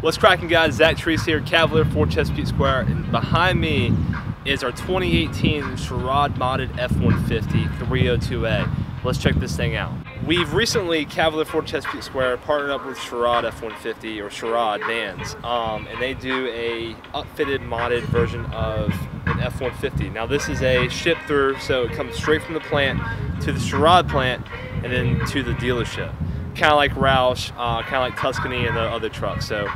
What's cracking guys, Zack Treese here, Cavalier Ford Chesapeake Square, and behind me is our 2018 Sherrod modded F-150 302A. Let's check this thing out. We've recently, Cavalier Ford Chesapeake Square, partnered up with Sherrod F-150 or Sherrod vans, um, and they do a upfitted modded version of an F-150. Now this is a ship through, so it comes straight from the plant to the Sherrod plant and then to the dealership. Kind of like Roush, uh, kind of like Tuscany and the other trucks. So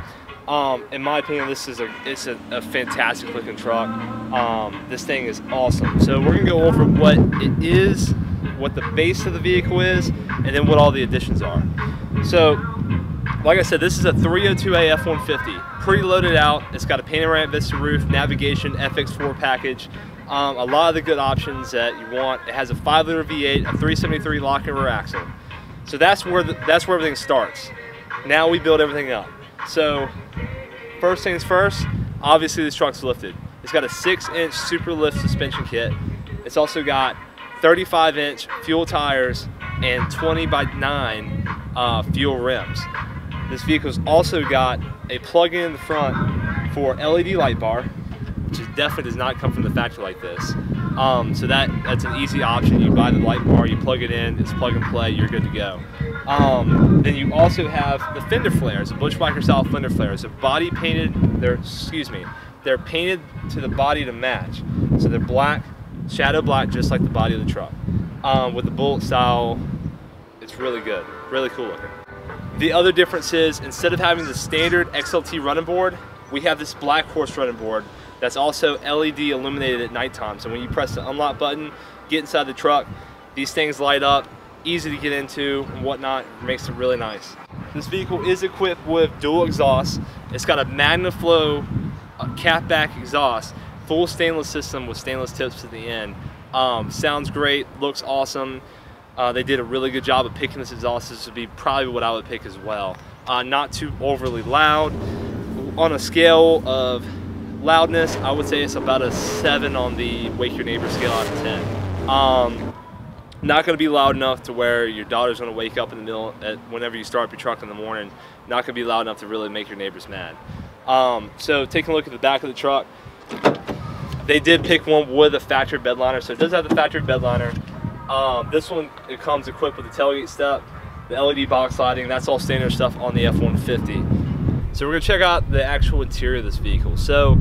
um, in my opinion, this is a it's a, a fantastic looking truck. Um, this thing is awesome. So we're gonna go over what it is, what the base of the vehicle is, and then what all the additions are. So, like I said, this is a 302A F-150, pretty loaded out. It's got a panoramic vista roof, navigation, FX4 package. Um, a lot of the good options that you want. It has a 5-liter V8, a 373 locking rear axle. So that's where the, that's where everything starts. Now we build everything up. So first things first, obviously this truck's lifted. It's got a six inch Superlift suspension kit. It's also got 35 inch fuel tires and 20 by 9 uh, fuel rims. This vehicle's also got a plug-in in the front for LED light bar, which definitely does not come from the factory like this. Um, so that that's an easy option. You buy the light bar, you plug it in, it's plug and play, you're good to go. Um, then you also have the fender flares, the Bushwacker style fender flares. They're body painted, they're, excuse me, they're painted to the body to match. So they're black, shadow black, just like the body of the truck. Um, with the bullet style, it's really good, really cool looking. The other difference is instead of having the standard XLT running board, we have this Black Horse running board that's also LED illuminated at nighttime. So when you press the unlock button, get inside the truck, these things light up, easy to get into and whatnot, makes it really nice. This vehicle is equipped with dual exhaust. It's got a MagnaFlow uh, catback exhaust, full stainless system with stainless tips to the end. Um, sounds great, looks awesome. Uh, they did a really good job of picking this exhaust. This would be probably what I would pick as well. Uh, not too overly loud. On a scale of loudness, I would say it's about a seven on the wake your neighbor scale out of 10. Um, not going to be loud enough to where your daughter's going to wake up in the middle at whenever you start up your truck in the morning. Not to be loud enough to really make your neighbors mad. Um, so taking a look at the back of the truck, they did pick one with a factory bed liner. So it does have the factory bed liner. Um, this one, it comes equipped with the tailgate step, the LED box lighting. That's all standard stuff on the F-150. So we're to check out the actual interior of this vehicle. So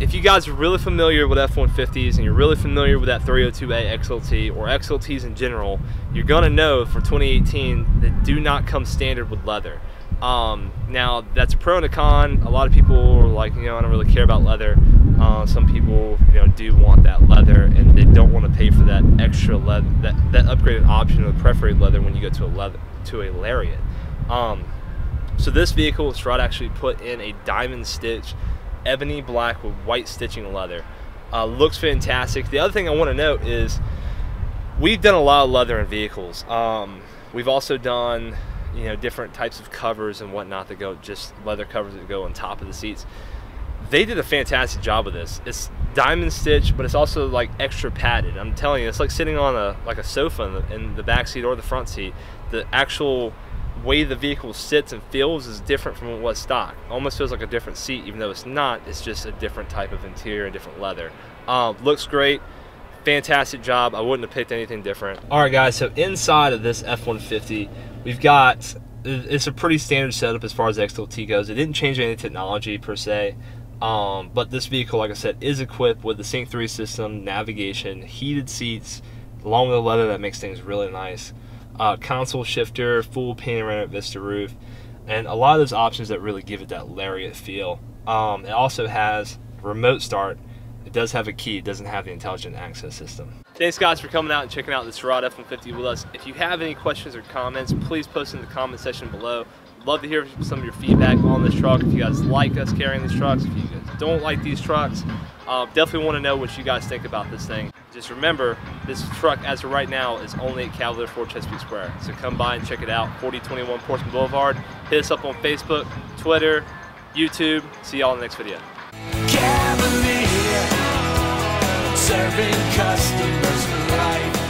if you guys are really familiar with F-150s and you're really familiar with that 302A XLT or XLTs in general, you're gonna know for 2018 that do not come standard with leather. Um, now that's a pro and a con. A lot of people are like, you know, I don't really care about leather. Uh, some people, you know, do want that leather and they don't want to pay for that extra leather, that, that upgraded option of perforated leather when you go to a leather to a lariat. Um, so this vehicle, Sherrod actually put in a diamond stitch ebony black with white stitching leather. Uh, looks fantastic. The other thing I want to note is we've done a lot of leather in vehicles. Um, we've also done you know different types of covers and whatnot that go just leather covers that go on top of the seats. They did a fantastic job with this. It's diamond stitch, but it's also like extra padded. I'm telling you, it's like sitting on a like a sofa in the, in the back seat or the front seat. The actual way the vehicle sits and feels is different from what stock. Almost feels like a different seat, even though it's not. It's just a different type of interior and different leather. Um, looks great. Fantastic job. I wouldn't have picked anything different. All right, guys. So inside of this F-150, we've got it's a pretty standard setup as far as XLT goes. It didn't change any technology per se. Um, but this vehicle, like I said, is equipped with the Sync 3 system, navigation, heated seats, along with the leather that makes things really nice uh, console shifter, full panoramic vista roof, and a lot of those options that really give it that lariat feel. Um, it also has remote start. It does have a key. It doesn't have the intelligent access system. Thanks guys for coming out and checking out this Sherrod F-150 with us. If you have any questions or comments, please post in the comment section below. Love to hear some of your feedback on this truck. If you guys like us carrying these trucks, if you guys don't like these trucks, uh, definitely want to know what you guys think about this thing. Just remember, this truck as of right now is only at Cavalier Ford Chesapeake Square. So come by and check it out, 4021 Portsmouth Boulevard. Hit us up on Facebook, Twitter, YouTube. See y'all in the next video. Cavalier, serving customers.